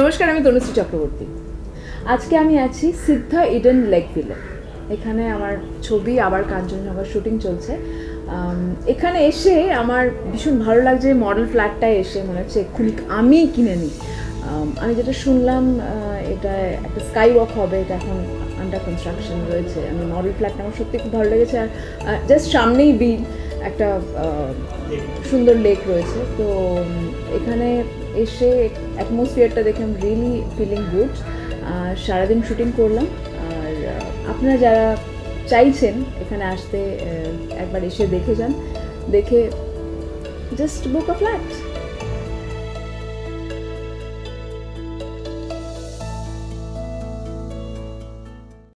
নমস্কার, আমি তনুশ্রী চক্রবর্তী। আজকে আমি আছি সিদ্ধা ইডেন লেক ভিলে এখানে আমার ছবি, আবার কাঞ্চনজঙ্ঘার শুটিং চলছে। এখানে এসে আমার ভীষণ ভালো লাগছে মডেল ফ্ল্যাটটায় এসে, মনে হচ্ছে এক্ষুনি আমি কিনে নিই। আমি যেটা শুনলাম এটা একটা স্কাই ওয়াক হবে, এটা এখন আন্ডার কনস্ট্রাকশন রয়েছে। আমি মডেল ফ্ল্যাটটা আমার সত্যি খুব ভালো লেগেছে। আর জাস্ট সামনেই বিল। একটা সুন্দর লেক রয়েছে। তো, এখানে এসে অ্যাটমসফিয়ারটা দেখে আমি রিয়েলি ফিলিং গুড সারাদিন শুটিং করলাম। আর আপনারা যারা চাইছেন এখানে আসতে একবার এসে দেখে যান। দেখে জাস্ট বুক অফ ফ্ল্যাট